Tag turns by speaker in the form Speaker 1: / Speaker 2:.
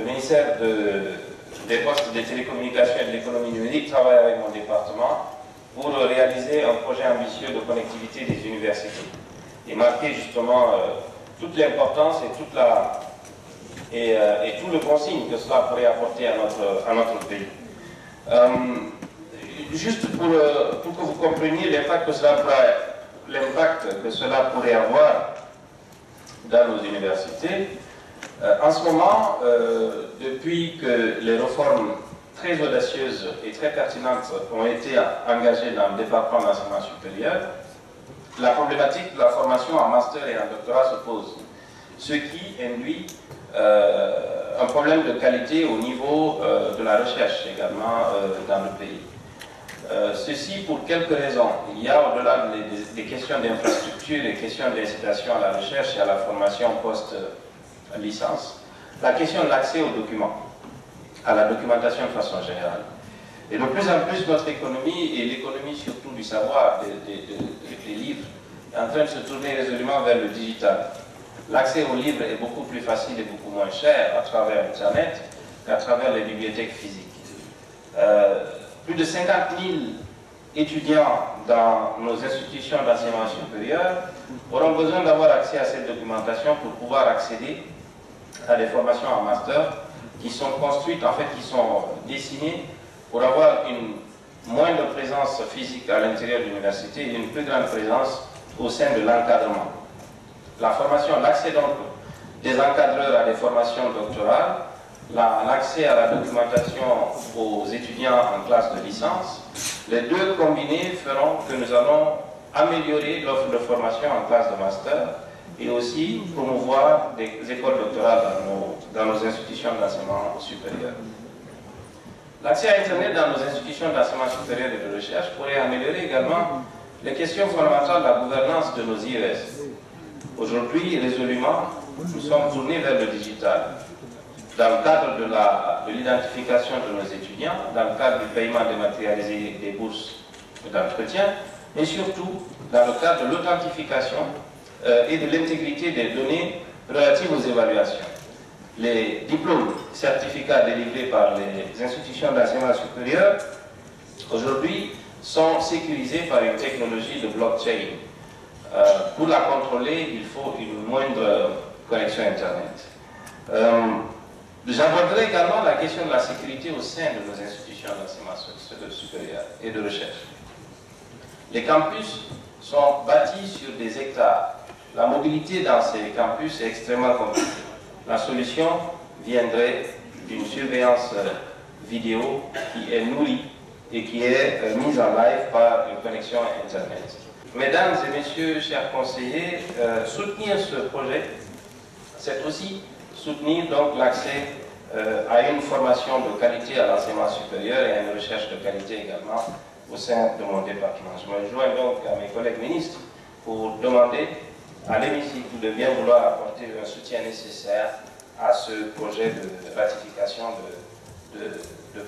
Speaker 1: le ministère des Postes, des Télécommunications et de l'Économie numérique travaille avec mon département pour réaliser un projet ambitieux de connectivité des universités et marquer justement euh, toute l'importance et, euh, tout le consigne que cela pourrait apporter à notre, pays. Euh, juste pour, pour, que vous compreniez l'impact que, pourrait, que cela pourrait avoir dans nos universités, en ce moment, depuis que les réformes très audacieuses et très pertinentes ont été engagées dans le département d'enseignement supérieur, la problématique de la formation en master et en doctorat se pose, ce qui induit euh, un problème de qualité au niveau euh, de la recherche également euh, dans le pays. ceci pour quelques raisons. Il y a au-delà des, questions d'infrastructure, des questions d'incitation à la recherche et à la formation post-licence, la question de l'accès aux documents à la documentation de façon générale. Et de plus en plus, notre économie, et l'économie surtout du savoir, des, livres, est en train de se tourner résolument vers le digital. L'accès aux livres est beaucoup plus facile et beaucoup moins cher à travers Internet qu'à travers les bibliothèques physiques. Euh, plus de 50 000 étudiants dans nos institutions d'enseignement supérieur auront besoin d'avoir accès à cette documentation pour pouvoir accéder à des formations en master qui sont construites, en fait, qui sont dessinées pour avoir une moindre présence physique à l'intérieur de l'université et une plus grande présence au sein de l'encadrement. La formation, l'accès donc des encadreurs à des formations doctorales, l'accès à la documentation aux étudiants en classe de licence, les deux combinés feront que nous allons améliorer l'offre de formation en classe de master et aussi promouvoir des écoles doctorales dans nos, institutions d'enseignement supérieur. L'accès à Internet dans nos institutions d'enseignement supérieur et de recherche pourrait améliorer également les questions fondamentales de la gouvernance de nos IES. Aujourd'hui, résolument, nous sommes tournés vers le digital. Dans le cadre de l'identification de, nos étudiants, dans le cadre du paiement dématérialisé des bourses d'entretien, et surtout dans le cadre de l'authentification euh, et de l'intégrité des données relatives aux évaluations. Les diplômes, certificats délivrés par les institutions d'enseignement supérieur, aujourd'hui, sont sécurisés par une technologie de blockchain. Euh, pour la contrôler, il faut une moindre connexion Internet. Euh, J'aborderai également la question de la sécurité au sein de nos institutions d'enseignement supérieur et de recherche. Les campus sont bâtis sur des hectares la mobilité dans ces campus est extrêmement compliquée. La solution viendrait d'une surveillance euh, vidéo qui est nourrie et qui est euh, mise en live par une connexion Internet. Mesdames et messieurs, chers conseillers, euh, soutenir ce projet, c'est aussi soutenir donc l'accès à une formation de qualité à l'enseignement supérieur et à une recherche de qualité également au sein de mon département. Je me joins donc à mes collègues ministres pour demander à l'hémicycle de bien vouloir apporter un soutien nécessaire à ce projet de ratification de, de, de